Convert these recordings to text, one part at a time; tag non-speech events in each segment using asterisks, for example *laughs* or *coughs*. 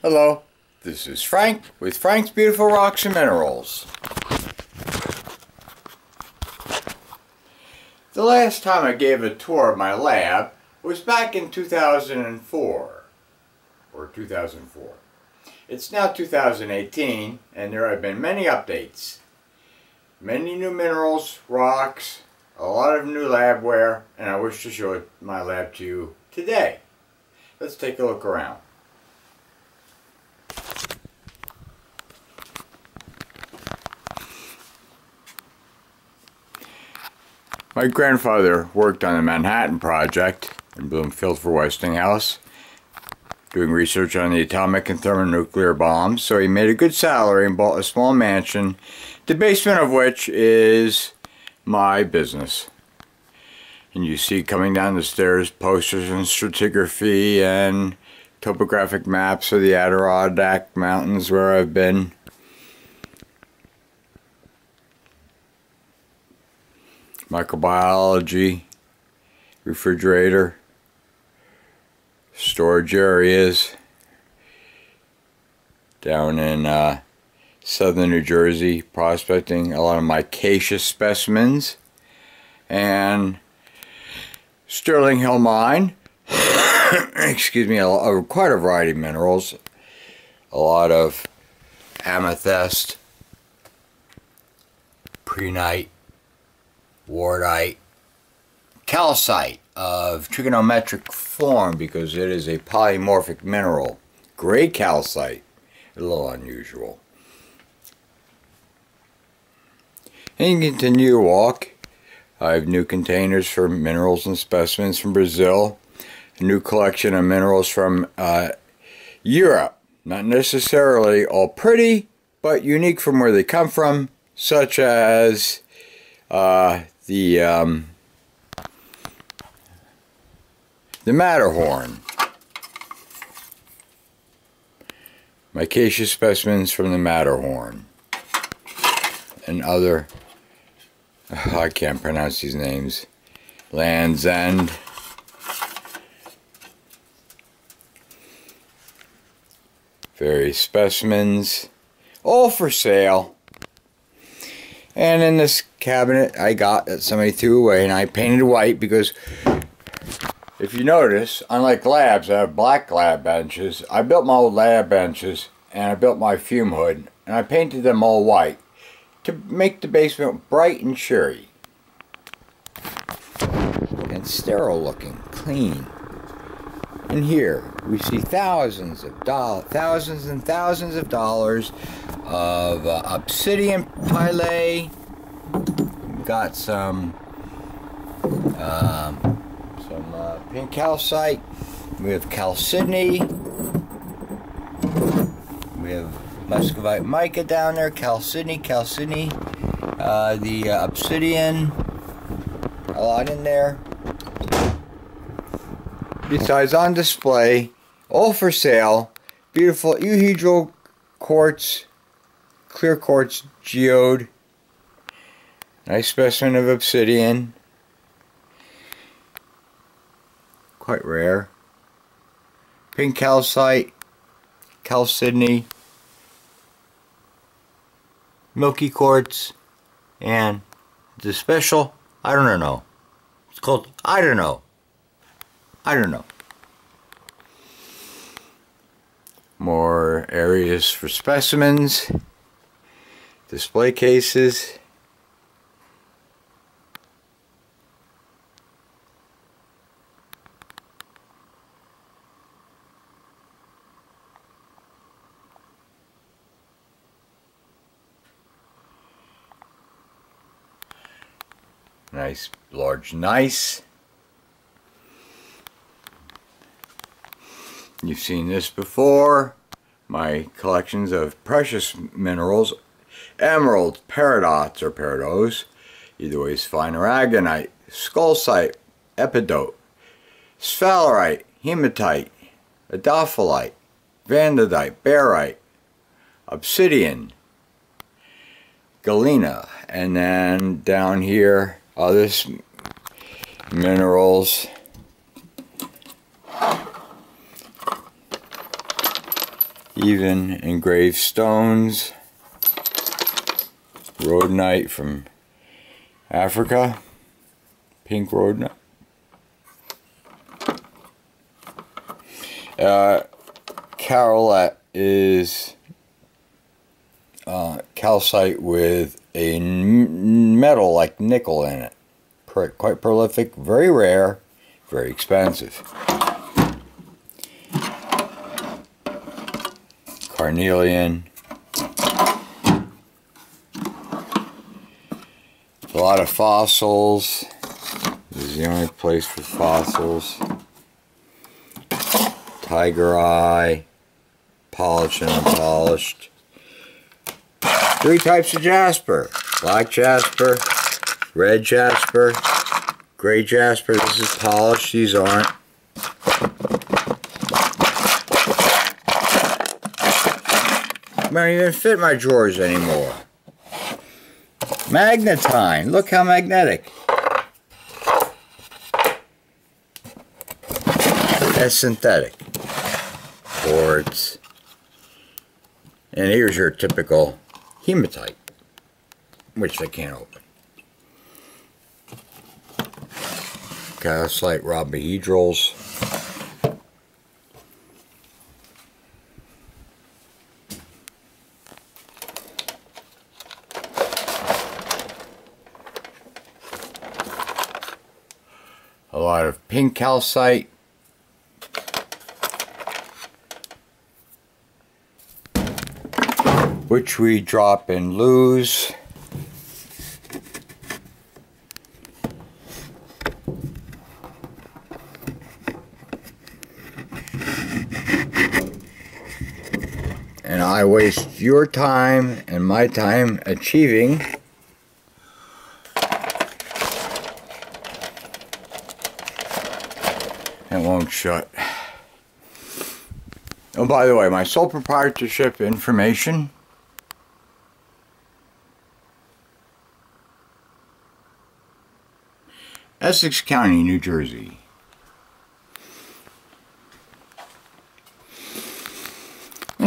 Hello, this is Frank with Frank's Beautiful Rocks and Minerals. The last time I gave a tour of my lab was back in 2004, or 2004. It's now 2018 and there have been many updates. Many new minerals, rocks, a lot of new labware, and I wish to show my lab to you today. Let's take a look around. My grandfather worked on the Manhattan Project in Bloomfield for Westinghouse, doing research on the atomic and thermonuclear bombs, so he made a good salary and bought a small mansion, the basement of which is my business. And you see coming down the stairs posters and stratigraphy and topographic maps of the Adirondack Mountains where I've been. Microbiology, refrigerator, storage areas down in uh, southern New Jersey prospecting a lot of micaceous specimens and Sterling Hill Mine. *coughs* Excuse me a, a, quite a variety of minerals a lot of amethyst prehnite wardite calcite of trigonometric form because it is a polymorphic mineral gray calcite a little unusual And you to walk. I have new containers for minerals and specimens from Brazil. A new collection of minerals from uh, Europe. Not necessarily all pretty, but unique from where they come from, such as uh, the um, the Matterhorn. Micaceous specimens from the Matterhorn and other *laughs* I can't pronounce these names. Land's End. Various specimens. All for sale. And in this cabinet I got that somebody threw away and I painted white because if you notice, unlike labs, I have black lab benches. I built my old lab benches and I built my fume hood and I painted them all white to make the basement bright and cheery. And sterile looking, clean. And here we see thousands of dollars, thousands and thousands of dollars of uh, obsidian pile. Got some um, some uh, pink calcite. We have chalcedony. We have Muscovite mica down there, chalcedony, chalcedony, uh, the uh, obsidian, a lot in there. Besides on display, all for sale, beautiful euhedral quartz, clear quartz geode, nice specimen of obsidian, quite rare, pink calcite, chalcedony, milky quartz, and the special, I don't know. It's called, I don't know. I don't know. More areas for specimens, display cases, Nice, large, nice. You've seen this before. My collections of precious minerals, emeralds, peridots or peridots, either way is fine, aragonite, scolecite, epidote, sphalerite, hematite, apophyllite, vanadinite, barite, obsidian, galena, and then down here other minerals even engraved stones. Rhodonite from Africa, pink rhodonite. Uh, Carolite is uh, calcite with a metal like nickel in it. Quite prolific, very rare, very expensive. Carnelian. A lot of fossils. This is the only place for fossils. Tiger eye. Polished and unpolished. Three types of jasper. Black jasper, red jasper, gray jasper. This is polished. These aren't. don't even fit my drawers anymore. Magnetine. Look how magnetic. That's synthetic. Quartz. And here's your typical hematite, which they can't open. Calcite rhombohedrals. A lot of pink calcite. which we drop and lose. And I waste your time and my time achieving It won't shut. Oh, by the way, my sole proprietorship information Essex County, New Jersey.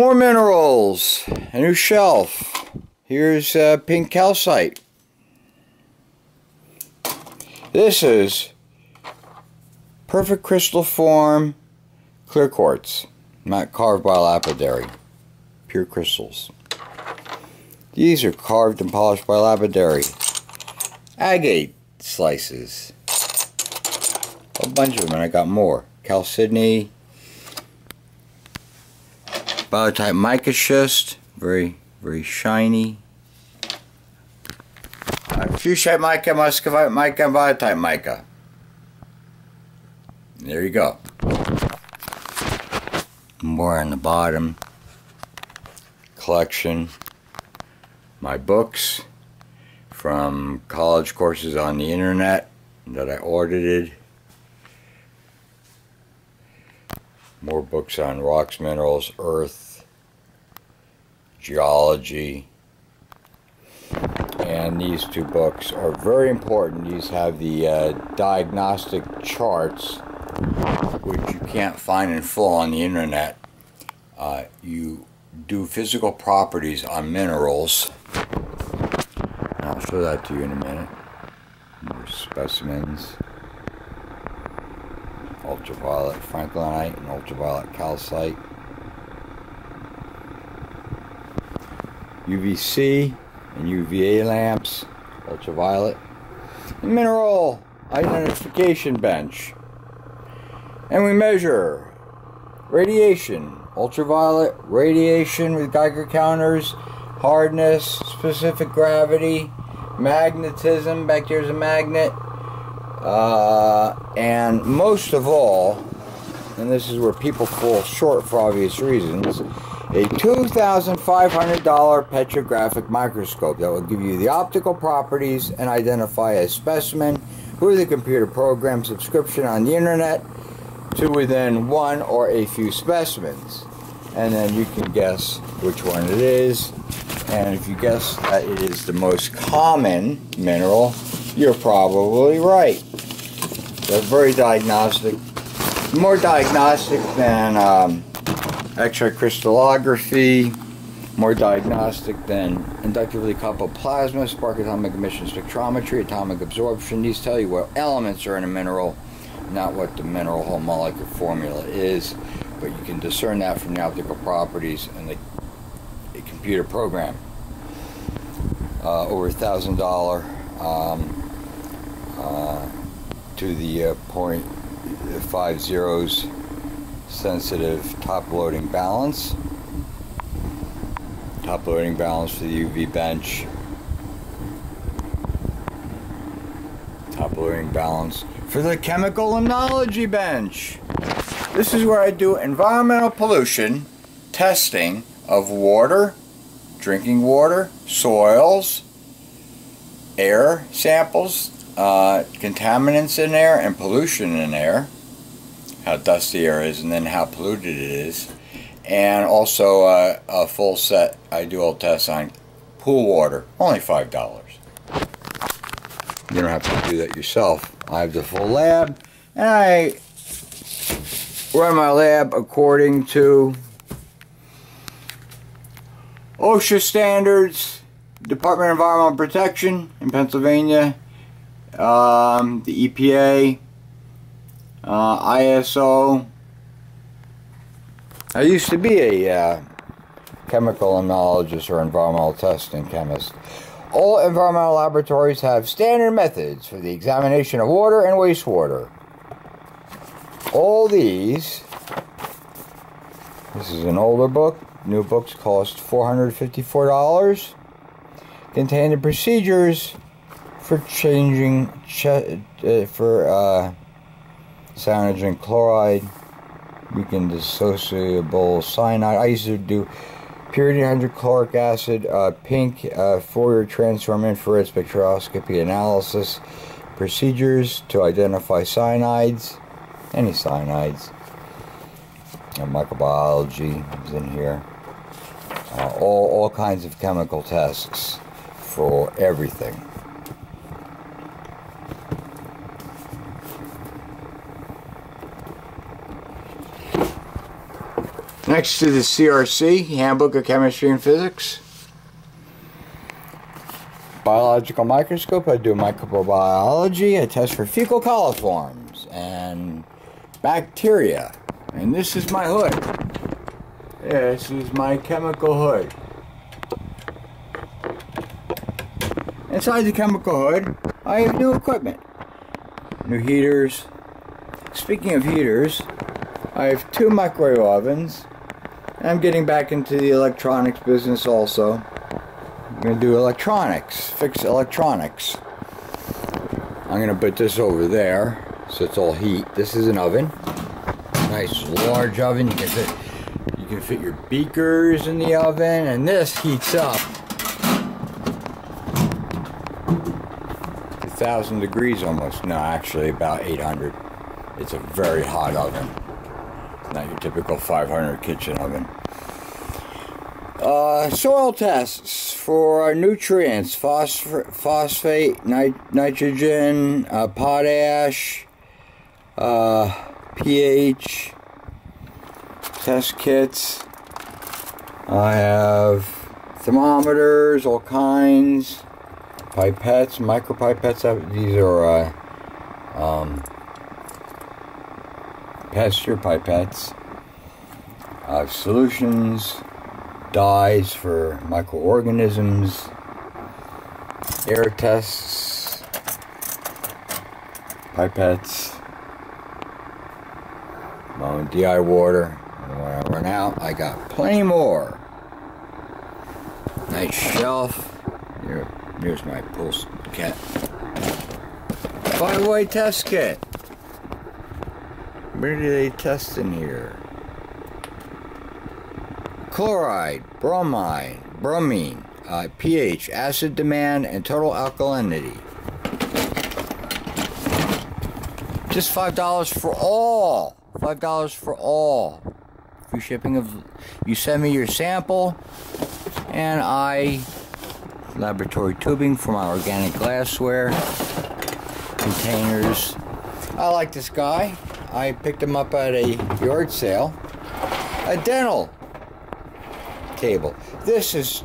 More minerals. A new shelf. Here's uh, pink calcite. This is perfect crystal form clear quartz, not carved by lapidary. Pure crystals. These are carved and polished by lapidary. Agate slices a bunch of them and I got more. Chalcedony, Biotite mica schist, very, very shiny. Fuchsite mica, muscovite mica, and biotite mica. There you go. More on the bottom. Collection. My books from college courses on the internet that I audited. More books on rocks, minerals, earth, geology. And these two books are very important. These have the uh, diagnostic charts, which you can't find in full on the internet. Uh, you do physical properties on minerals. And I'll show that to you in a minute. More specimens ultraviolet franklinite and ultraviolet calcite. UVC and UVA lamps, ultraviolet. Mineral identification bench. And we measure radiation, ultraviolet radiation with Geiger counters, hardness, specific gravity, magnetism, back there's a magnet, uh, and most of all, and this is where people fall short for obvious reasons, a $2,500 petrographic microscope that will give you the optical properties and identify a specimen with a computer program subscription on the internet to within one or a few specimens. And then you can guess which one it is. And if you guess that it is the most common mineral, you're probably right. They're very diagnostic, more diagnostic than um, X-ray crystallography, more diagnostic than inductively coupled plasma, spark atomic emission spectrometry, atomic absorption. These tell you what elements are in a mineral, not what the mineral whole molecule formula is, but you can discern that from the optical properties and the, the computer program. Uh, over a thousand dollar um, uh, to the uh, point five zeros sensitive top loading balance. Top loading balance for the UV bench. Top loading balance for the chemical limnology bench. This is where I do environmental pollution testing of water drinking water soils air samples uh, contaminants in air and pollution in air how dusty air is and then how polluted it is. And also uh, a full set I do all tests on pool water only five dollars. You don't have to do that yourself. I have the full lab and I run my lab according to OSHA standards Department of Environmental Protection in Pennsylvania um, the EPA uh, ISO. I used to be a uh, chemical limnologist or environmental testing chemist. All environmental laboratories have standard methods for the examination of water and wastewater. All these, this is an older book, new books cost $454, contain the procedures for changing, uh, for uh, cyanogen chloride, we can dissociable cyanide. I used to do purity hydrochloric acid, uh, pink uh, Fourier transform infrared spectroscopy analysis procedures to identify cyanides, any cyanides. Uh, microbiology is in here. Uh, all, all kinds of chemical tests for everything. Next to the CRC, Handbook of Chemistry and Physics. Biological microscope, I do microbiology. I test for fecal coliforms and bacteria. And this is my hood. This is my chemical hood. Inside the chemical hood, I have new equipment. New heaters. Speaking of heaters, I have two microwave ovens I'm getting back into the electronics business also. I'm going to do electronics, fix electronics. I'm going to put this over there so it's all heat. This is an oven. Nice large oven. You can fit you can fit your beakers in the oven and this heats up a thousand degrees almost. No, actually about 800. It's a very hot oven not your typical 500 kitchen oven. Uh, soil tests for nutrients, phosphor phosphate, nit nitrogen, uh, potash, uh, pH, test kits. I have thermometers, all kinds, pipettes, micropipettes. These are uh, um, Pasteur pipettes. Uh, solutions, dyes for microorganisms, air tests, pipettes, my own DI water. And when I run out, I got plenty more. Nice shelf. Here, here's my pulse kit. Five-way test kit. Where do they test in here? Chloride, bromide, bromine, uh, pH, acid demand, and total alkalinity. Just $5 for all. $5 for all. Free shipping of. You send me your sample, and I. Laboratory tubing for my organic glassware. Containers. I like this guy. I picked them up at a yard sale a dental table. This is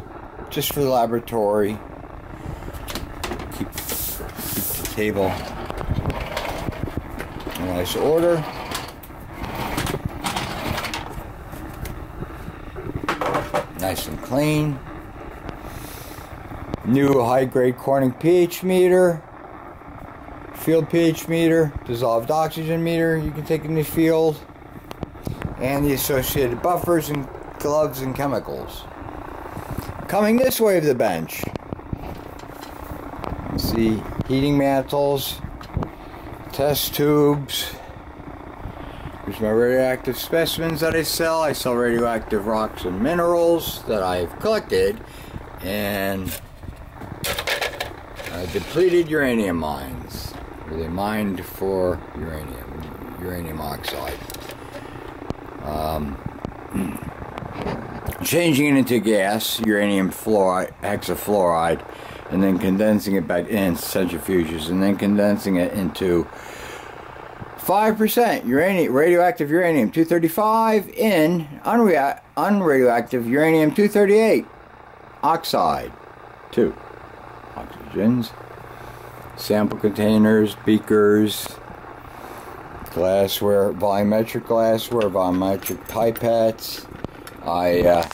just for the laboratory. Keep, keep the table nice order. Nice and clean. New high-grade Corning pH meter. Field pH meter. Dissolved oxygen meter you can take in the field. And the associated buffers and gloves and chemicals. Coming this way of the bench. See heating mantles, test tubes. Here's my radioactive specimens that I sell. I sell radioactive rocks and minerals that I've collected and uh, depleted uranium mines. Where they mined for uranium, uranium oxide. Um, *clears throat* changing it into gas, uranium fluoride, hexafluoride, and then condensing it back in centrifuges, and then condensing it into 5% uranium, radioactive uranium 235 in unrea- unradioactive uranium 238 oxide. Two oxygens. Sample containers, beakers, glassware, volumetric glassware, volumetric pipettes. I uh,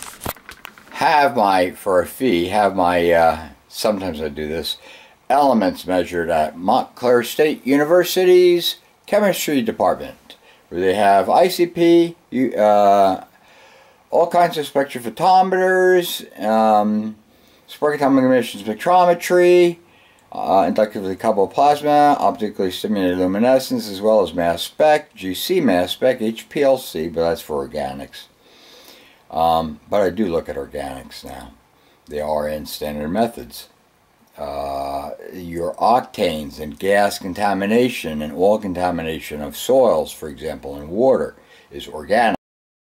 have my, for a fee, have my, uh, sometimes I do this, elements measured at Montclair State University's chemistry department, where they have ICP, uh, all kinds of spectrophotometers, um, spark atomic emission spectrometry, uh, inductively coupled plasma, optically stimulated luminescence, as well as mass spec, GC mass spec, HPLC, but that's for organics. Um, but I do look at organics now. They are in standard methods. Uh, your octanes and gas contamination and oil contamination of soils, for example, and water is organic.